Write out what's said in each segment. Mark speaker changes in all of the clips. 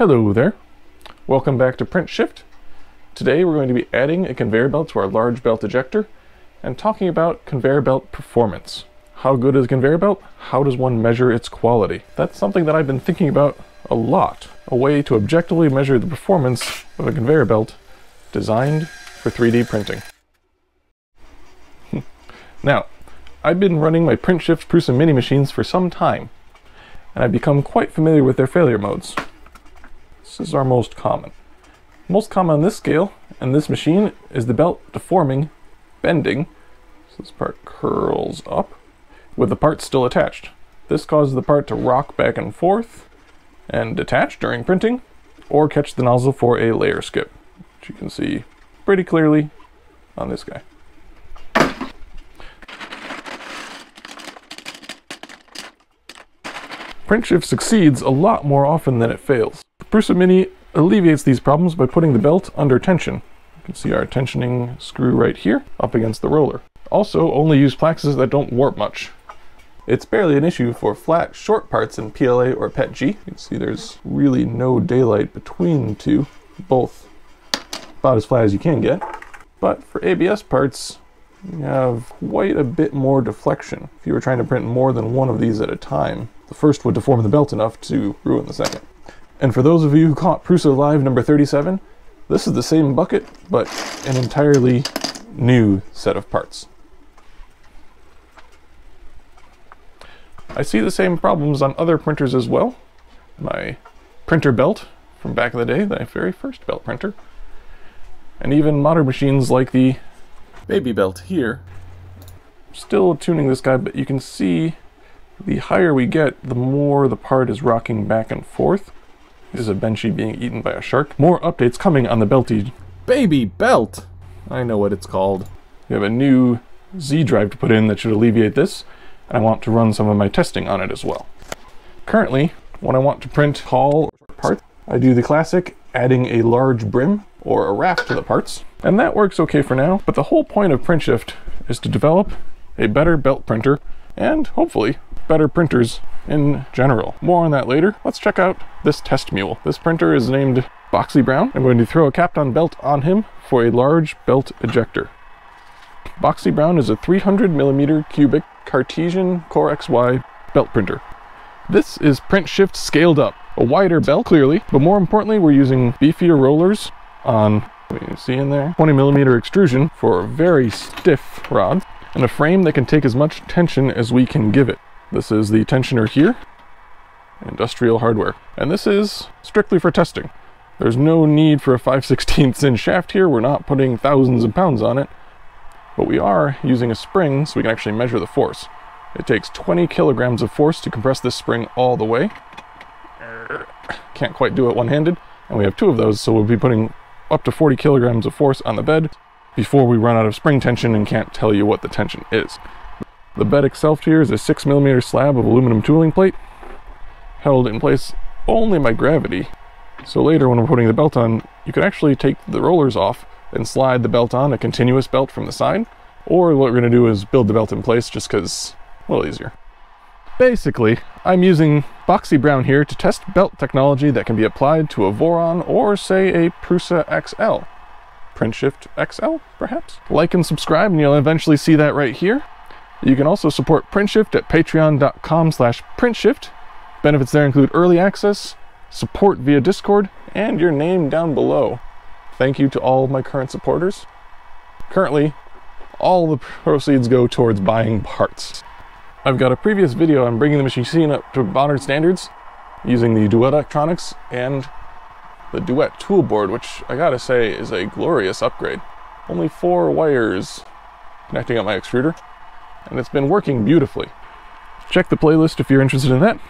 Speaker 1: Hello there. Welcome back to Print Shift. Today we're going to be adding a conveyor belt to our large belt ejector and talking about conveyor belt performance. How good is conveyor belt? How does one measure its quality? That's something that I've been thinking about a lot. A way to objectively measure the performance of a conveyor belt designed for 3D printing. now, I've been running my PrintShift Prusa mini machines for some time, and I've become quite familiar with their failure modes. This is our most common. Most common on this scale, and this machine, is the belt deforming, bending, so this part curls up, with the part still attached. This causes the part to rock back and forth, and detach during printing, or catch the nozzle for a layer skip, which you can see pretty clearly on this guy. PrintShift succeeds a lot more often than it fails. Prusa Mini alleviates these problems by putting the belt under tension. You can see our tensioning screw right here up against the roller. Also, only use plaxes that don't warp much. It's barely an issue for flat, short parts in PLA or PETG. You can see there's really no daylight between the two, both about as flat as you can get. But for ABS parts, you have quite a bit more deflection. If you were trying to print more than one of these at a time, the first would deform the belt enough to ruin the second. And for those of you who caught Prusa Live number 37, this is the same bucket, but an entirely new set of parts. I see the same problems on other printers as well. My printer belt from back in the day, the very first belt printer, and even modern machines like the baby belt here. Still tuning this guy, but you can see the higher we get, the more the part is rocking back and forth. This is a Benchy being eaten by a shark. More updates coming on the Belty Baby Belt! I know what it's called. We have a new Z drive to put in that should alleviate this, and I want to run some of my testing on it as well. Currently, when I want to print tall parts, I do the classic adding a large brim or a wrap to the parts, and that works okay for now, but the whole point of PrintShift is to develop a better belt printer and hopefully better printers in general. More on that later. Let's check out this test mule. This printer is named Boxxy Brown. I'm going to throw a Kapton belt on him for a large belt ejector. Boxxy Brown is a 300 millimeter cubic Cartesian CoreXY belt printer. This is PrintShift scaled up. A wider belt, clearly, but more importantly, we're using beefier rollers on, see in there, 20 millimeter extrusion for a very stiff rod, and a frame that can take as much tension as we can give it. This is the tensioner here, industrial hardware. And this is strictly for testing. There's no need for a 5 16 inch shaft here. We're not putting thousands of pounds on it, but we are using a spring so we can actually measure the force. It takes 20 kilograms of force to compress this spring all the way. Can't quite do it one-handed, and we have two of those, so we'll be putting up to 40 kilograms of force on the bed before we run out of spring tension and can't tell you what the tension is. The bed itself here is a 6mm slab of aluminum tooling plate, held in place only by gravity. So later when we're putting the belt on, you can actually take the rollers off and slide the belt on, a continuous belt from the side. Or what we're going to do is build the belt in place just because a little easier. Basically, I'm using Boxxy Brown here to test belt technology that can be applied to a Voron or say a Prusa XL. PrintShift XL, perhaps? Like and subscribe and you'll eventually see that right here. You can also support PrintShift at patreon.com slash printshift. Benefits there include early access, support via Discord, and your name down below. Thank you to all my current supporters. Currently, all the proceeds go towards buying parts. I've got a previous video on bringing the machine up to modern standards using the Duet Electronics and the Duet toolboard, which I gotta say is a glorious upgrade. Only four wires connecting up my extruder and it's been working beautifully. Check the playlist if you're interested in that.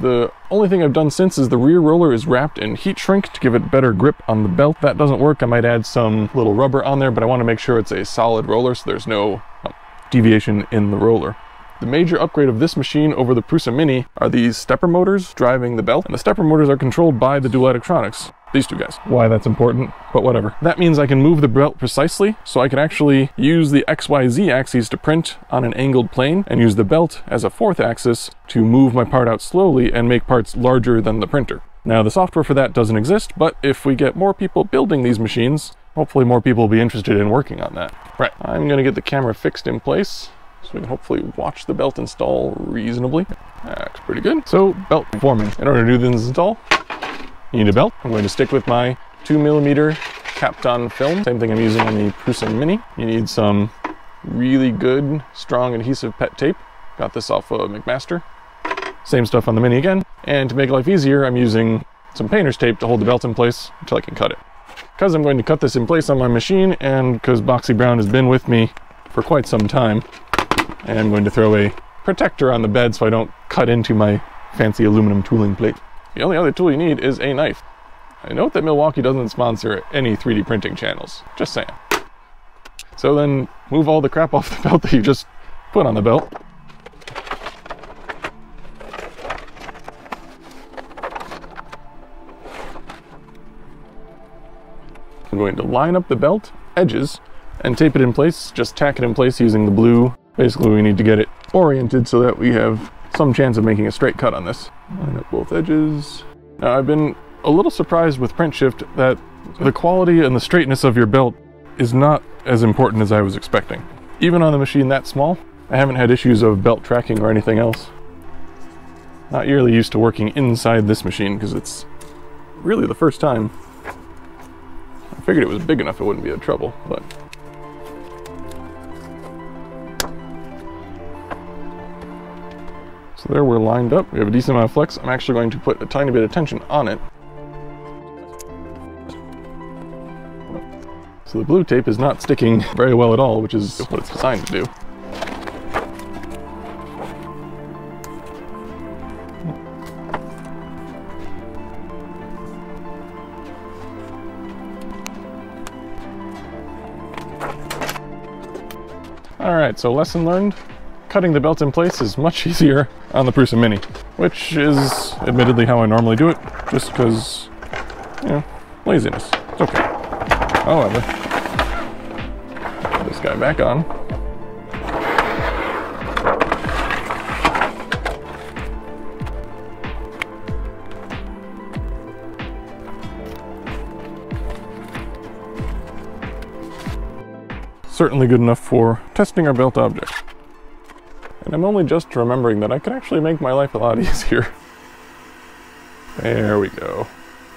Speaker 1: The only thing I've done since is the rear roller is wrapped in heat shrink to give it better grip on the belt. That doesn't work, I might add some little rubber on there, but I want to make sure it's a solid roller so there's no um, deviation in the roller. The major upgrade of this machine over the Prusa Mini are these stepper motors driving the belt, and the stepper motors are controlled by the Duet Electronics. These two guys. Why that's important, but whatever. That means I can move the belt precisely, so I can actually use the XYZ axes to print on an angled plane, and use the belt as a fourth axis to move my part out slowly and make parts larger than the printer. Now, the software for that doesn't exist, but if we get more people building these machines, hopefully more people will be interested in working on that. Right, I'm gonna get the camera fixed in place so we can hopefully watch the belt install reasonably. That's pretty good. So, belt forming. In order to do this install, you need a belt. I'm going to stick with my two millimeter Kapton film. Same thing I'm using on the Prusa Mini. You need some really good, strong adhesive PET tape. Got this off of McMaster. Same stuff on the Mini again. And to make life easier, I'm using some painter's tape to hold the belt in place until I can cut it. Because I'm going to cut this in place on my machine, and because Boxxy Brown has been with me for quite some time, I'm going to throw a protector on the bed so I don't cut into my fancy aluminum tooling plate. The only other tool you need is a knife. I note that Milwaukee doesn't sponsor any 3D printing channels, just saying. So then move all the crap off the belt that you just put on the belt. I'm going to line up the belt edges and tape it in place, just tack it in place using the blue. Basically we need to get it oriented so that we have some chance of making a straight cut on this. Line up both edges. Now I've been a little surprised with PrintShift that the quality and the straightness of your belt is not as important as I was expecting. Even on a machine that small, I haven't had issues of belt tracking or anything else. Not really used to working inside this machine because it's really the first time. I figured it was big enough it wouldn't be a trouble, but So there we're lined up. We have a decent amount of flex. I'm actually going to put a tiny bit of tension on it. So the blue tape is not sticking very well at all, which is what it's designed to do. Alright, so lesson learned cutting the belt in place is much easier on the Prusa Mini, which is admittedly how I normally do it, just because, you know, laziness. It's okay. However, put this guy back on. Certainly good enough for testing our belt object. And I'm only just remembering that I can actually make my life a lot easier. There we go.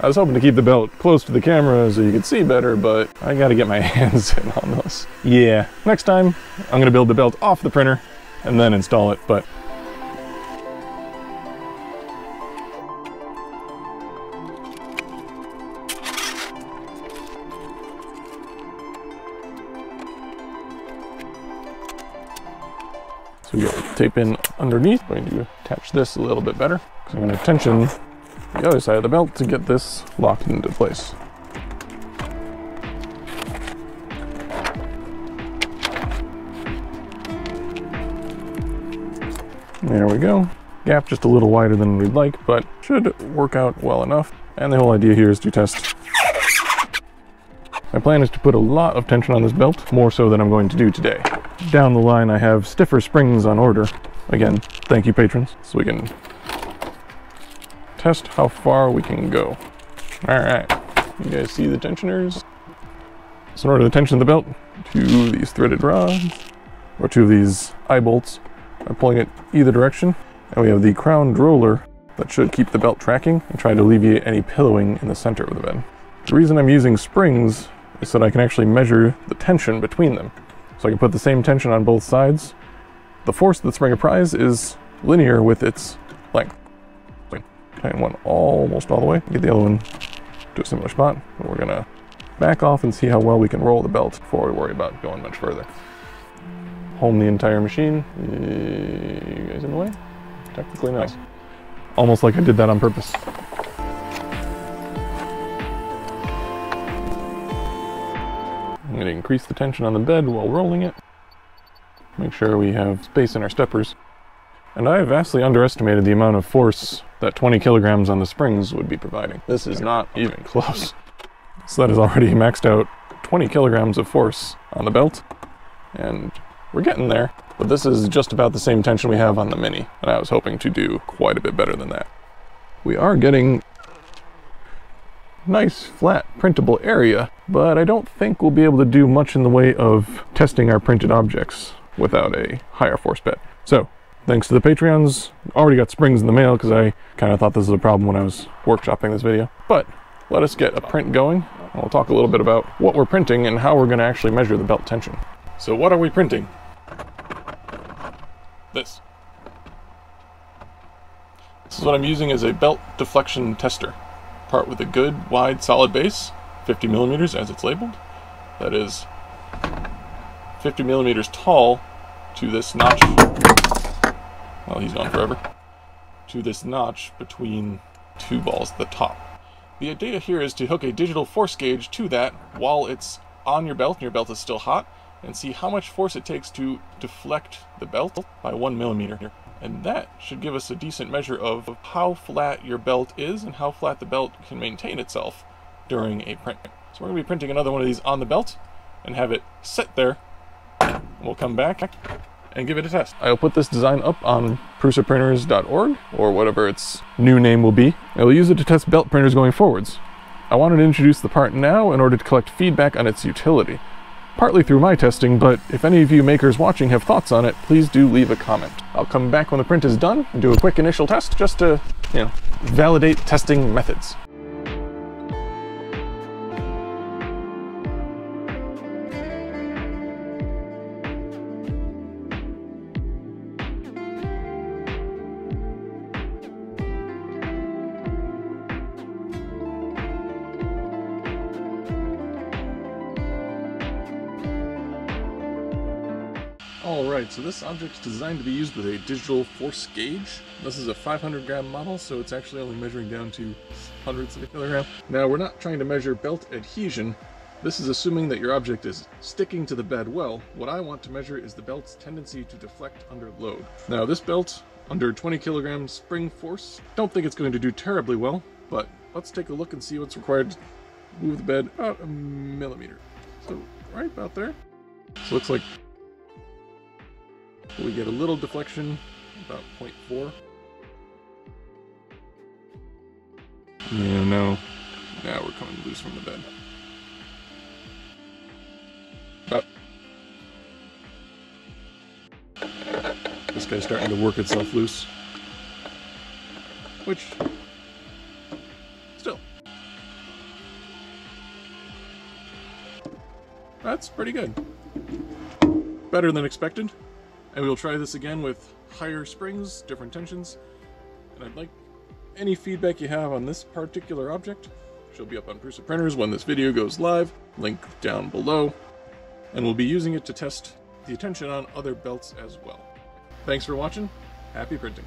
Speaker 1: I was hoping to keep the belt close to the camera so you could see better, but I gotta get my hands in on this. Yeah, next time I'm gonna build the belt off the printer and then install it, but We got tape in underneath. I'm going to attach this a little bit better. So I'm going to tension the other side of the belt to get this locked into place. There we go. Gap just a little wider than we'd like, but should work out well enough. And the whole idea here is to test. My plan is to put a lot of tension on this belt, more so than I'm going to do today down the line I have stiffer springs on order. Again, thank you patrons, so we can test how far we can go. All right, you guys see the tensioners? So in order to tension the belt, to these threaded rods, or two of these eye bolts, I'm pulling it either direction, and we have the crowned roller that should keep the belt tracking and try to alleviate any pillowing in the center of the bed. The reason I'm using springs is that I can actually measure the tension between them. So I can put the same tension on both sides. The force of the spring apprise is linear with its length. Tighten one almost all the way, get the other one to a similar spot. And we're gonna back off and see how well we can roll the belt before we worry about going much further. Home the entire machine. You guys in the way? Technically no. Almost like I did that on purpose. I'm going to increase the tension on the bed while rolling it. Make sure we have space in our steppers. And I vastly underestimated the amount of force that 20 kilograms on the springs would be providing. This is not even close. So that is already maxed out 20 kilograms of force on the belt. And we're getting there. But this is just about the same tension we have on the Mini. And I was hoping to do quite a bit better than that. We are getting nice, flat, printable area, but I don't think we'll be able to do much in the way of testing our printed objects without a higher force bed. So, thanks to the Patreons, already got springs in the mail because I kind of thought this was a problem when I was workshopping this video. But let us get a print going. and We'll talk a little bit about what we're printing and how we're going to actually measure the belt tension. So what are we printing? This. This is what I'm using as a belt deflection tester. Part with a good, wide, solid base, 50 millimeters as it's labeled. That is 50 millimeters tall to this notch. Well, he's gone forever. To this notch between two balls at the top. The idea here is to hook a digital force gauge to that while it's on your belt and your belt is still hot and see how much force it takes to deflect the belt by one millimeter. And that should give us a decent measure of how flat your belt is and how flat the belt can maintain itself during a print. So we're going to be printing another one of these on the belt and have it sit there. We'll come back and give it a test. I'll put this design up on prusaprinters.org or whatever its new name will be. I will use it to test belt printers going forwards. I wanted to introduce the part now in order to collect feedback on its utility. Partly through my testing, but if any of you makers watching have thoughts on it, please do leave a comment. I'll come back when the print is done and do a quick initial test just to, you know, validate testing methods. Alright, so this object's designed to be used with a digital force gauge. This is a 500 gram model, so it's actually only measuring down to hundredths of a kilogram. Now, we're not trying to measure belt adhesion. This is assuming that your object is sticking to the bed well. What I want to measure is the belt's tendency to deflect under load. Now, this belt, under 20 kilogram spring force, don't think it's going to do terribly well, but let's take a look and see what's required to move the bed about a millimeter. So, right about there. So looks like we get a little deflection, about 0.4. Yeah, no. Now we're coming loose from the bed. About. This guy's starting to work itself loose. Which, still. That's pretty good. Better than expected. And we'll try this again with higher springs, different tensions. And I'd like any feedback you have on this particular object. She'll be up on Prusa Printers when this video goes live, link down below. And we'll be using it to test the attention on other belts as well. Thanks for watching, happy printing.